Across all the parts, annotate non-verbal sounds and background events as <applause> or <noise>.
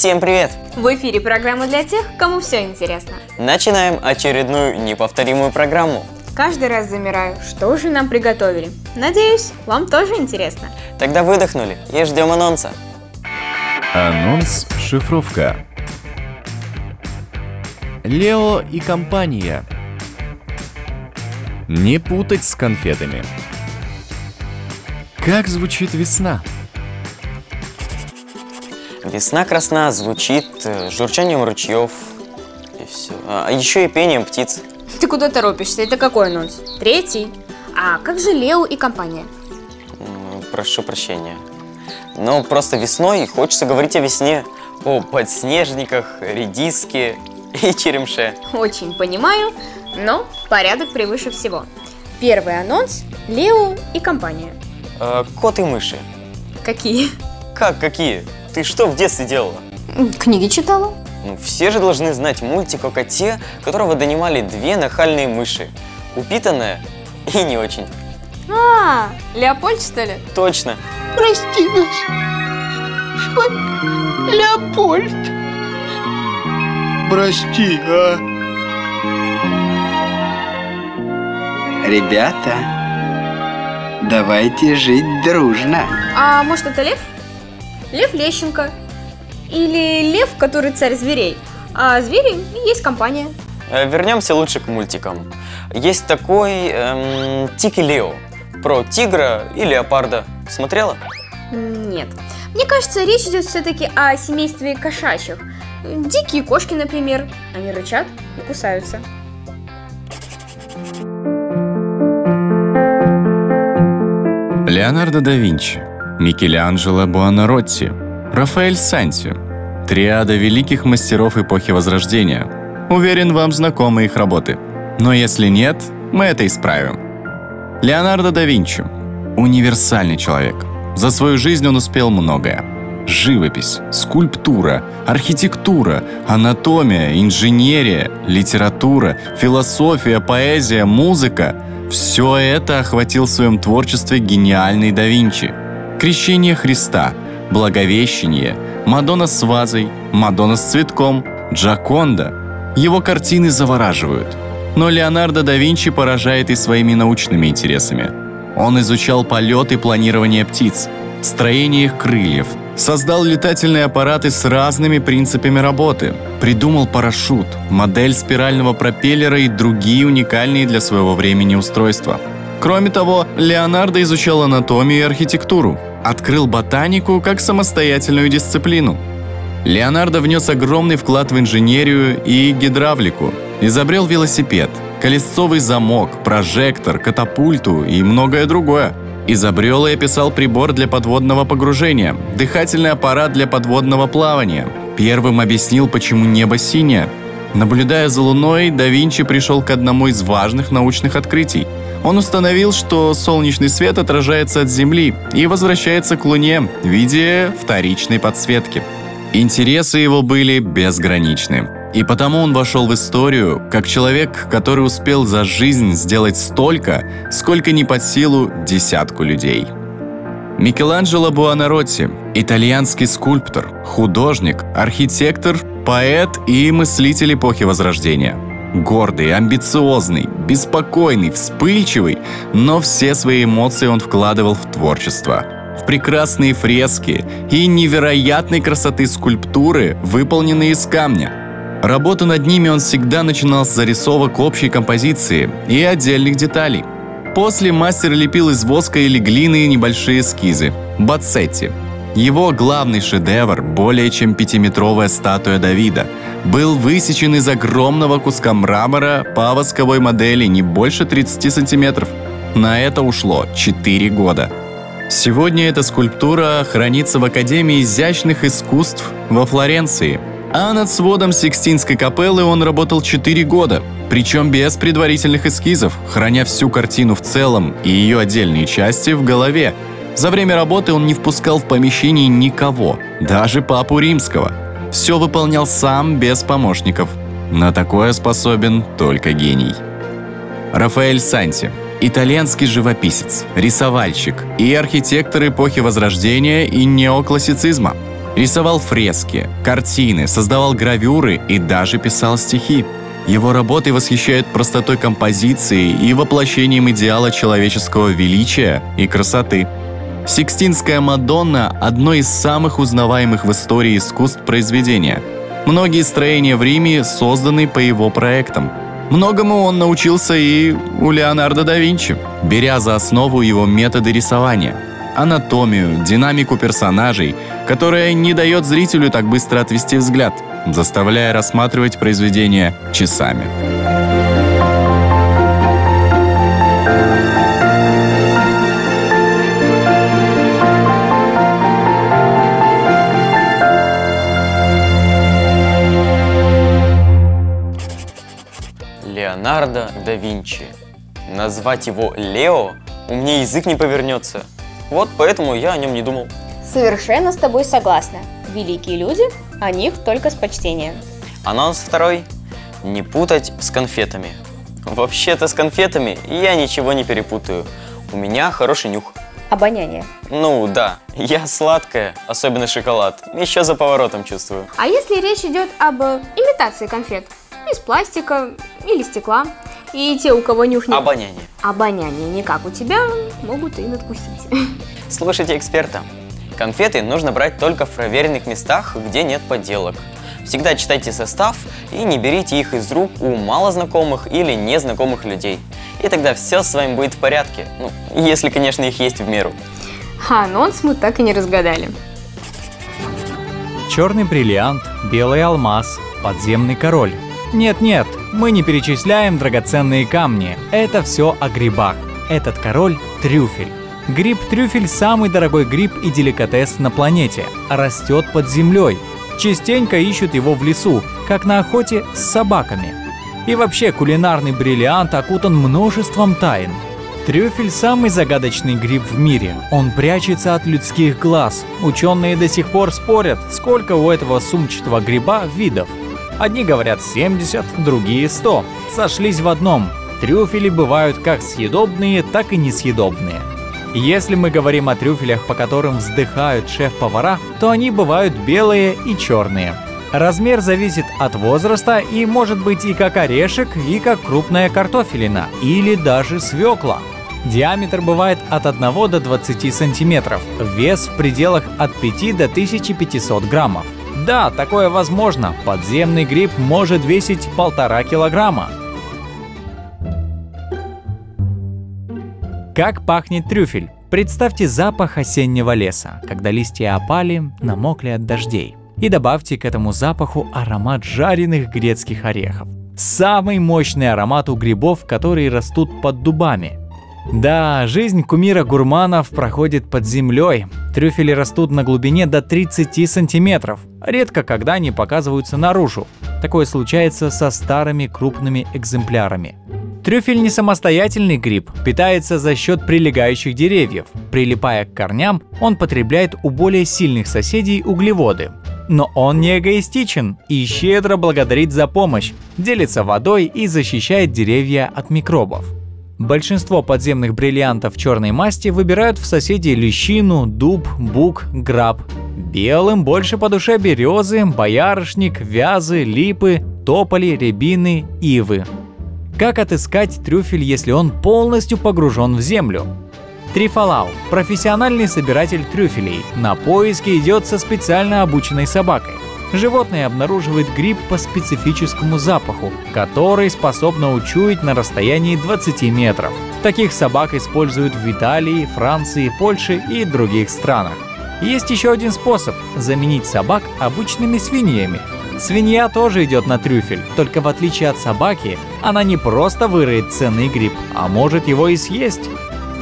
Всем привет! В эфире программа для тех, кому все интересно. Начинаем очередную неповторимую программу. Каждый раз замираю, что же нам приготовили. Надеюсь, вам тоже интересно. Тогда выдохнули и ждем анонса. Анонс «Шифровка». Лео и компания. Не путать с конфетами. Как звучит весна? Весна красна звучит э, журчанием ручьев и все. А еще и пением птиц. Ты куда торопишься? Это какой анонс? Третий? А как же Лео и компания? Прошу прощения. Но просто весной хочется говорить о весне, о подснежниках, редиске <laughs> и черемше. Очень понимаю, но порядок превыше всего. Первый анонс – Лео и компания. Э, Кот и мыши. Какие? Как, какие? Ты что в детстве делала? Книги читала? Ну, все же должны знать мультик о коте, которого донимали две нахальные мыши. Упитанная и не очень. А, Леопольд, что ли? Точно. Прости нас. Ой, Леопольд. Прости, а? Ребята, давайте жить дружно. А может это Лев? Лев Лещенко. Или Лев, который царь зверей. А звери и есть компания. Э, Вернемся лучше к мультикам. Есть такой эм, Тик и Лео про тигра и леопарда. Смотрела? Нет. Мне кажется, речь идет все-таки о семействе кошачьих. Дикие кошки, например. Они рычат и кусаются. Леонардо да Винчи, Микеланджело Буонаротти, Рафаэль Санти. Триада великих мастеров эпохи Возрождения. Уверен, вам знакомы их работы. Но если нет, мы это исправим. Леонардо да Винчи – универсальный человек. За свою жизнь он успел многое. Живопись, скульптура, архитектура, анатомия, инженерия, литература, философия, поэзия, музыка – все это охватил в своем творчестве гениальный да Винчи. Крещение Христа, Благовещение, Мадонна с вазой, Мадонна с цветком, Джаконда. Его картины завораживают. Но Леонардо да Винчи поражает и своими научными интересами. Он изучал полет и планирование птиц, строение их крыльев, создал летательные аппараты с разными принципами работы, придумал парашют, модель спирального пропеллера и другие уникальные для своего времени устройства. Кроме того, Леонардо изучал анатомию и архитектуру, открыл ботанику как самостоятельную дисциплину. Леонардо внес огромный вклад в инженерию и гидравлику, изобрел велосипед, колесцовый замок, прожектор, катапульту и многое другое. Изобрел и описал прибор для подводного погружения, дыхательный аппарат для подводного плавания. Первым объяснил, почему небо синее. Наблюдая за Луной, да Винчи пришел к одному из важных научных открытий. Он установил, что солнечный свет отражается от Земли и возвращается к Луне в виде вторичной подсветки. Интересы его были безграничны. И потому он вошел в историю как человек, который успел за жизнь сделать столько, сколько не под силу десятку людей. Микеланджело Буонаротти – итальянский скульптор, художник, архитектор, поэт и мыслитель эпохи Возрождения. Гордый, амбициозный, беспокойный, вспыльчивый, но все свои эмоции он вкладывал в творчество – в прекрасные фрески и невероятной красоты скульптуры, выполненные из камня. Работу над ними он всегда начинал с зарисовок общей композиции и отдельных деталей. После мастер лепил из воска или глины небольшие эскизы – бацетти. Его главный шедевр, более чем пятиметровая статуя Давида, был высечен из огромного куска мрамора по восковой модели не больше 30 сантиметров. На это ушло 4 года. Сегодня эта скульптура хранится в Академии изящных искусств во Флоренции. А над сводом Сикстинской капеллы он работал 4 года, причем без предварительных эскизов, храня всю картину в целом и ее отдельные части в голове. За время работы он не впускал в помещение никого, даже папу римского. Все выполнял сам без помощников. На такое способен только гений. Рафаэль Санти – итальянский живописец, рисовальщик и архитектор эпохи Возрождения и неоклассицизма. Рисовал фрески, картины, создавал гравюры и даже писал стихи. Его работы восхищают простотой композиции и воплощением идеала человеческого величия и красоты. Сикстинская Мадонна – одно из самых узнаваемых в истории искусств произведения. Многие строения в Риме созданы по его проектам. Многому он научился и у Леонардо да Винчи, беря за основу его методы рисования – анатомию, динамику персонажей, которая не дает зрителю так быстро отвести взгляд, заставляя рассматривать произведение часами. Леонардо да Винчи. Назвать его Лео у меня язык не повернется. Вот поэтому я о нем не думал. Совершенно с тобой согласна. Великие люди, о них только с почтением. Анонс второй. Не путать с конфетами. Вообще-то с конфетами я ничего не перепутаю. У меня хороший нюх. Обоняние. Ну да, я сладкая, особенно шоколад. Еще за поворотом чувствую. А если речь идет об э, имитации конфет? Из пластика или стекла? И те, у кого нюх не... Обоняние. Обоняние не как у тебя, могут и надкусить. <laughs> Слушайте эксперта. Конфеты нужно брать только в проверенных местах, где нет подделок. Всегда читайте состав и не берите их из рук у малознакомых или незнакомых людей. И тогда все с вами будет в порядке. Ну, если, конечно, их есть в меру. А анонс мы так и не разгадали. Черный бриллиант, белый алмаз, подземный король. Нет-нет, мы не перечисляем драгоценные камни. Это все о грибах. Этот король – трюфель. Гриб-трюфель – самый дорогой гриб и деликатес на планете. Растет под землей. Частенько ищут его в лесу, как на охоте с собаками. И вообще кулинарный бриллиант окутан множеством тайн. Трюфель – самый загадочный гриб в мире. Он прячется от людских глаз. Ученые до сих пор спорят, сколько у этого сумчатого гриба видов. Одни говорят 70, другие 100. Сошлись в одном. Трюфели бывают как съедобные, так и несъедобные. Если мы говорим о трюфелях, по которым вздыхают шеф-повара, то они бывают белые и черные. Размер зависит от возраста и может быть и как орешек, и как крупная картофелина, или даже свекла. Диаметр бывает от 1 до 20 сантиметров, вес в пределах от 5 до 1500 граммов. Да, такое возможно, подземный гриб может весить полтора килограмма. Как пахнет трюфель? Представьте запах осеннего леса, когда листья опали, намокли от дождей. И добавьте к этому запаху аромат жареных грецких орехов. Самый мощный аромат у грибов, которые растут под дубами. Да, жизнь кумира гурманов проходит под землей. Трюфели растут на глубине до 30 сантиметров. Редко когда они показываются наружу. Такое случается со старыми крупными экземплярами. Трюфель не самостоятельный гриб, питается за счет прилегающих деревьев. Прилипая к корням, он потребляет у более сильных соседей углеводы. Но он не эгоистичен и щедро благодарит за помощь, делится водой и защищает деревья от микробов. Большинство подземных бриллиантов черной масти выбирают в соседей лещину, дуб, бук, граб. Белым больше по душе березы, боярышник, вязы, липы, тополи, рябины, ивы. Как отыскать трюфель, если он полностью погружен в землю? Трифалау – профессиональный собиратель трюфелей. На поиски идет со специально обученной собакой. Животное обнаруживает гриб по специфическому запаху, который способно учуять на расстоянии 20 метров. Таких собак используют в Италии, Франции, Польше и других странах. Есть еще один способ – заменить собак обычными свиньями. Свинья тоже идет на трюфель, только в отличие от собаки, она не просто выроет ценный гриб, а может его и съесть.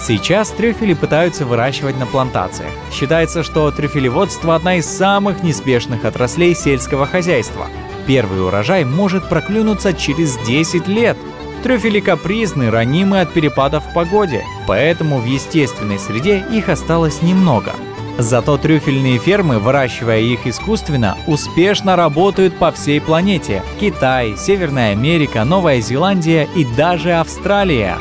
Сейчас трюфели пытаются выращивать на плантациях. Считается, что трюфелеводство – одна из самых неспешных отраслей сельского хозяйства. Первый урожай может проклюнуться через 10 лет. Трюфели капризны, ранимы от перепадов в погоде, поэтому в естественной среде их осталось немного – Зато трюфельные фермы, выращивая их искусственно, успешно работают по всей планете. Китай, Северная Америка, Новая Зеландия и даже Австралия.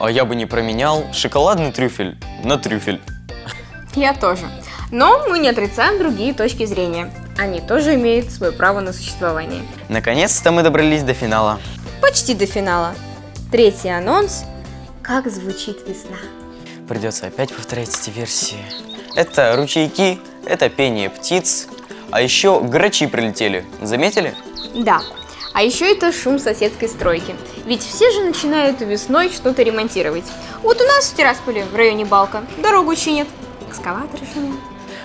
А я бы не променял шоколадный трюфель на трюфель. Я тоже. Но мы не отрицаем другие точки зрения. Они тоже имеют свое право на существование. Наконец-то мы добрались до финала. Почти до финала. Третий анонс. Как звучит весна. Придется опять повторять эти версии. Это ручейки, это пение птиц, а еще грачи прилетели. Заметили? Да. А еще это шум соседской стройки. Ведь все же начинают весной что-то ремонтировать. Вот у нас в Тирасполе, в районе Балка, дорогу чинят, экскаваторы шумят.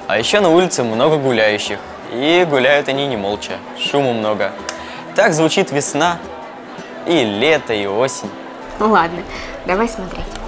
А еще на улице много гуляющих. И гуляют они не молча, шуму много. Так звучит весна, и лето, и осень. Ну ладно, давай смотреть.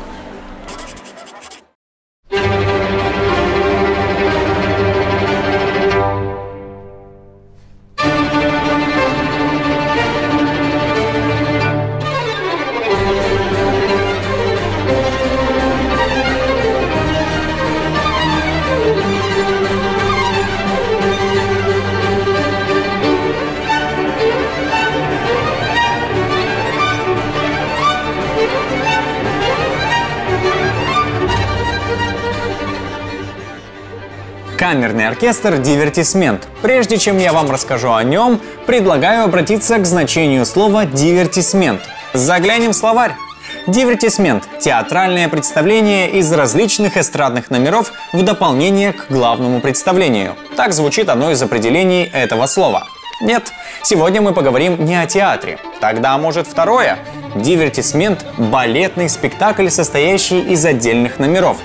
Камерный оркестр «Дивертисмент». Прежде чем я вам расскажу о нем, предлагаю обратиться к значению слова «дивертисмент». Заглянем в словарь. Дивертисмент – театральное представление из различных эстрадных номеров в дополнение к главному представлению. Так звучит одно из определений этого слова. Нет, сегодня мы поговорим не о театре. Тогда, может, второе? Дивертисмент – балетный спектакль, состоящий из отдельных номеров.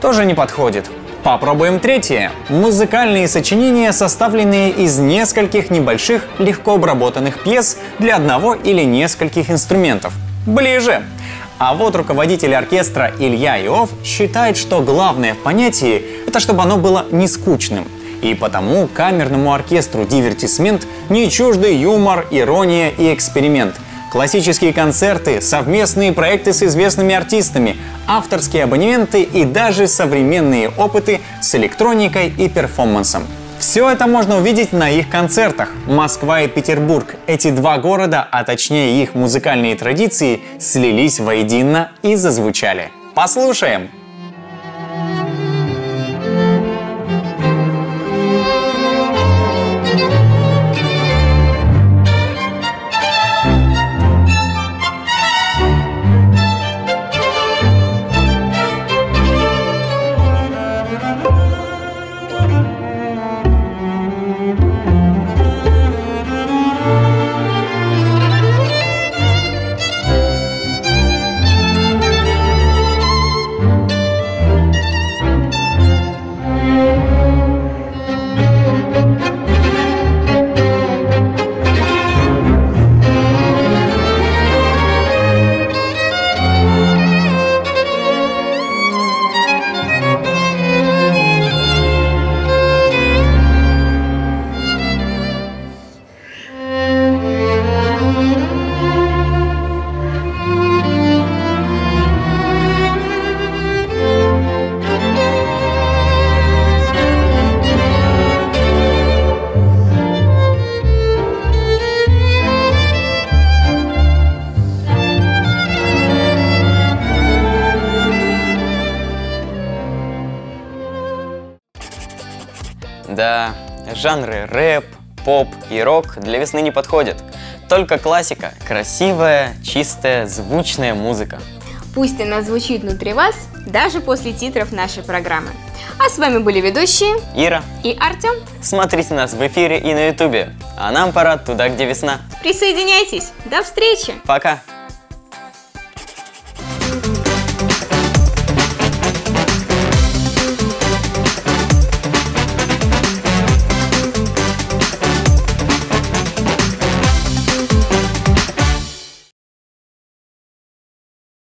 Тоже не подходит. Попробуем третье. Музыкальные сочинения, составленные из нескольких небольших, легко обработанных пьес для одного или нескольких инструментов. Ближе. А вот руководитель оркестра Илья Иов считает, что главное в понятии – это чтобы оно было не скучным. И потому камерному оркестру «Дивертисмент» не чужды юмор, ирония и эксперимент. Классические концерты, совместные проекты с известными артистами, авторские абонементы и даже современные опыты с электроникой и перформансом. Все это можно увидеть на их концертах. Москва и Петербург. Эти два города, а точнее их музыкальные традиции, слились воедино и зазвучали. Послушаем! Жанры рэп, поп и рок для весны не подходят. Только классика, красивая, чистая, звучная музыка. Пусть она звучит внутри вас, даже после титров нашей программы. А с вами были ведущие Ира, и Артем. смотрите нас в эфире и на ютубе. А нам пора туда, где весна. Присоединяйтесь. До встречи! Пока!